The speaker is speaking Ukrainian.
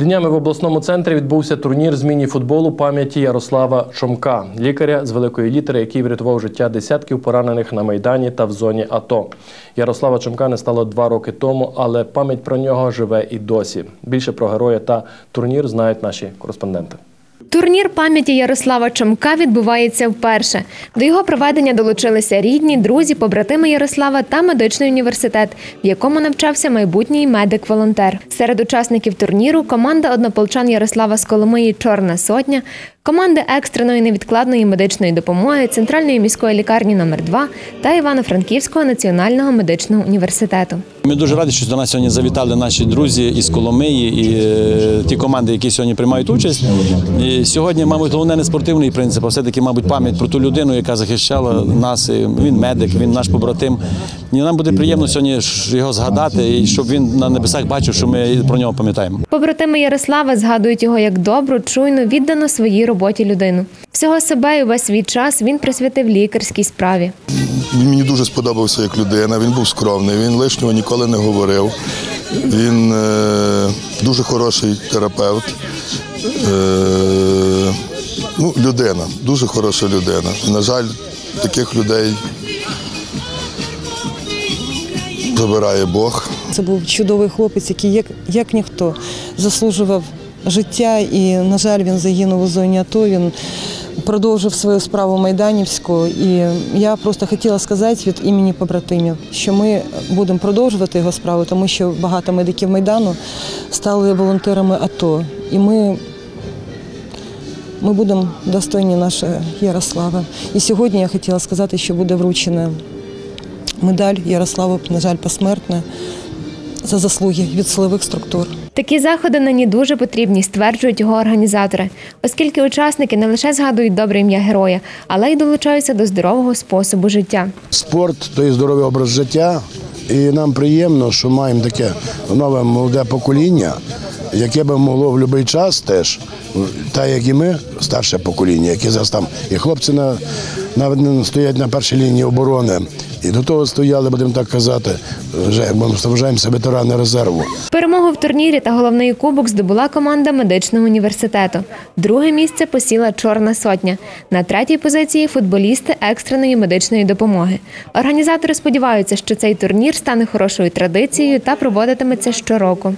Днями в обласному центрі відбувся турнір з міні-футболу пам'яті Ярослава Чомка, лікаря з великої літери, який врятував життя десятків поранених на майдані та в зоні АТО. Ярослава Чомка не стало два роки тому, але пам'ять про нього живе і досі. Більше про героя та турнір знають наші кореспонденти. Турнір пам'яті Ярослава Чомка відбувається вперше. До його проведення долучилися рідні, друзі, побратими Ярослава та медичний університет, в якому навчався майбутній медик-волонтер. Серед учасників турніру команда однополчан Ярослава з Коломиї Чорна сотня, команди екстреної невідкладної медичної допомоги Центральної міської лікарні номер 2 та Івано-Франківського національного медичного університету. Ми дуже раді, що до нас сьогодні завітали наші друзі із Коломиї і е, ті команди, які сьогодні приймають участь. І сьогодні, мабуть, головне не спортивний принцип, а все-таки, мабуть, пам'ять про ту людину, яка захищала нас. Він медик, він наш побратим. І нам буде приємно сьогодні його згадати, і щоб він на небесах бачив, що ми про нього пам'ятаємо. Побратими Ярослава згадують його як добру, чуйну, віддану своїй роботі людину. Всього себе і весь свій час він присвятив лікарській справі. Він мені дуже сподобався як людина. Він був скромний, він лишнього ніколи не говорив. Він е, дуже хороший терапевт. Е, ну, людина, дуже хороша людина. І, на жаль, таких людей забирає Бог. Це був чудовий хлопець, який як, як ніхто заслужував життя. І, на жаль, він загинув у зоні АТО. Він продовжив свою справу майданівську. І я просто хотіла сказати від імені побратимів, що ми будемо продовжувати його справу, тому що багато медиків майдану стали волонтерами АТО. І ми. Ми будемо достойні нашого Ярослава. І сьогодні я хотіла сказати, що буде вручена медаль Ярославу, на жаль, посмертна за заслуги від силових структур. Такі заходи нині дуже потрібні, стверджують його організатори, оскільки учасники не лише згадують добре ім'я героя, але й долучаються до здорового способу життя. Спорт то є здоровий образ життя, і нам приємно, що маємо таке нове молоде покоління, яке би могло в будь-який час теж, так як і ми, старше покоління, які зараз там і хлопці на, на, стоять на першій лінії оборони. І до того стояли, будемо так казати, вже як ми вважаємося ветерани резерву. Перемогу в турнірі та головний кубок здобула команда медичного університету. Друге місце посіла Чорна сотня. На третій позиції футболісти екстреної медичної допомоги. Організатори сподіваються, що цей турнір стане хорошою традицією та проводитиметься щороку.